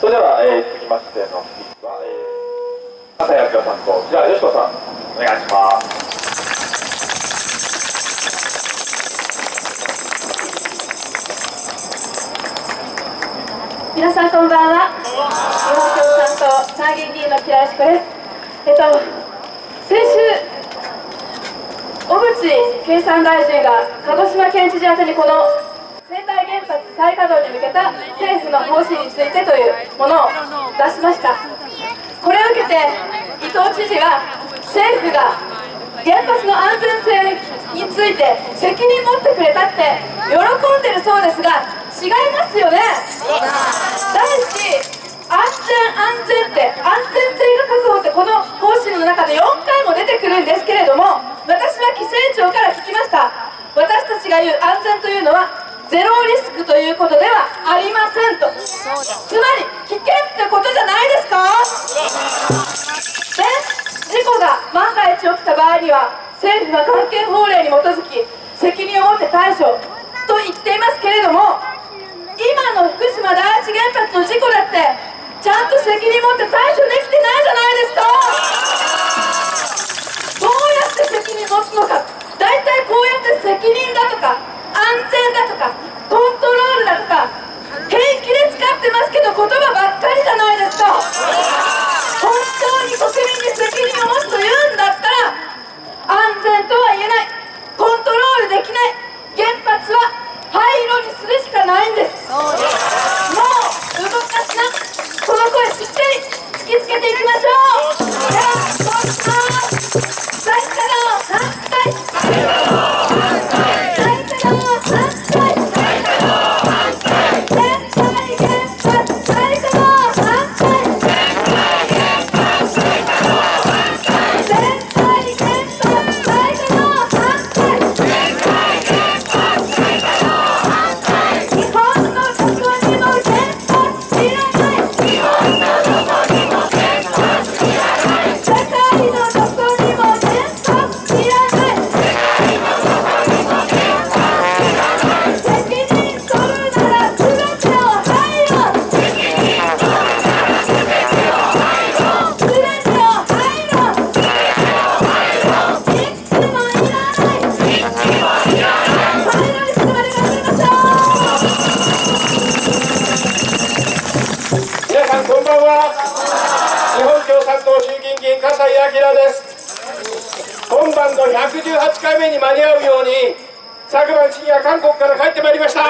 それでは、えー、続きましてのスピーチは、えー、浅井明さんとじゃあよしこさんお願いします皆さんこんばんは。日本共産党参議院議員の木田よしこですえっと先週小渕経産大臣が鹿児島県知事宛てにこの再稼働に向けた政府の方針についてというものを出しました。これを受けて伊藤知事は政府が原発の安全性について責任持ってくれたって喜んでるそうですが違いますよね。第一安全安全って安全性が確保ってこの方針の中で4回も出てくるんですけれども私は規制庁から聞きました。私たちが言う安全というのはゼロリスことではありませんと。つまり危険ってことじゃないですか？で事故が万が一起きた場合には政府は関係法令に基づき責任を持って対処と言っていますけれども今の福島第一原発の事故だってちゃんと責任持って対処できてないじゃないですか。どうやって責任持つのか。大体こうやって責任だとか安全だとかか。平気で使ってますけど言葉ばっかりじゃないですか。本当に国民に責任を持つというんだったら安全とは言えない。コントロールできない。原発は廃炉にするしかないんです。もう動かしな。この声しっかり突きつけていきましょう。ではそうします。再稼働日本共産党衆議院議員笠井亮です。今晩の118回目に間に合うように昨晩深夜韓国から帰ってまいりました。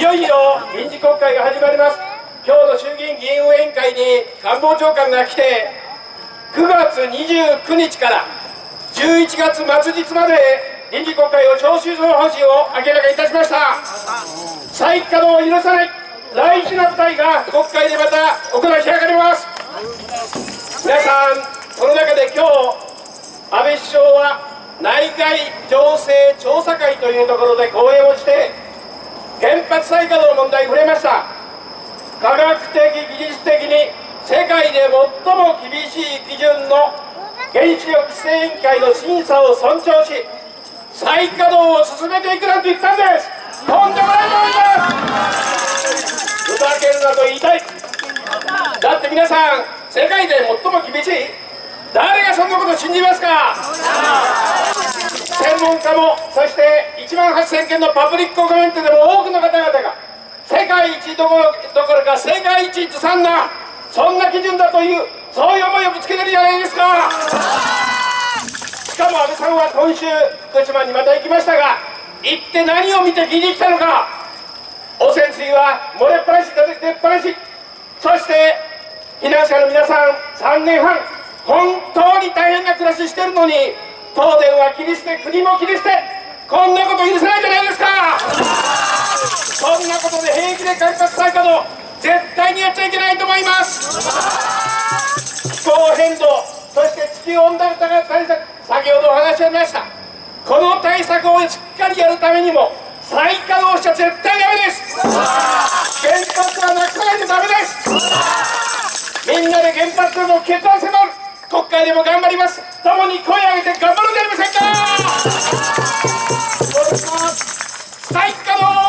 いよいよ臨時国会が始まります。今日の衆議院議員運営委員会に官房長官が来て9月29日から11月末日まで臨時国会を召集する方針を明らかにいたしました。再稼働を許さない。大事な部隊が国会でまた行い開かれます。皆さんその中で今日安倍首相は内外情勢調査会というところで講演をして原発再稼働の問題に触れました。科学的技術的に世界で最も厳しい基準の原子力規制委員会の審査を尊重し再稼働を進めていくなんて言ったんです。とんでもないと思います。けるなと言いたい。だって皆さん世界で最も厳しい誰がそんなこと信じますか？専門家もそして1万8000件のパブリックコメントでも多くの方々が世界一どころか世界一ずさんなそんな基準だというそういう思いをぶつけてるじゃないですか。しかも安倍さんは今週福島にまた行きましたが行って何を見て聞いてきたのか汚染水は漏れっぱなし出っぱなし。そして避難者の皆さん3年半本当に大変な暮らししてるのに東電は切り捨て国も切り捨てこんなこと許せないじゃないですか。そんなことで平気で改革再稼働絶対にやっちゃいけないと思います。気候変動そして地球温暖化対策先ほどお話しありました。この対策をしっかりやるためにも再稼働しちゃ絶対ダメです。原発はなくさないとダメです。みんなで原発の決断迫る。国会でも頑張ります。共に声を上げて頑張ろうじゃありませんか。再稼働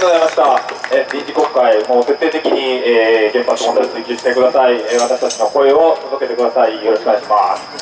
とうございました。え臨時国会、もう徹底的に、えー原発問題を追及してください、えー私たちの声を届けてください。よろしくお願いします。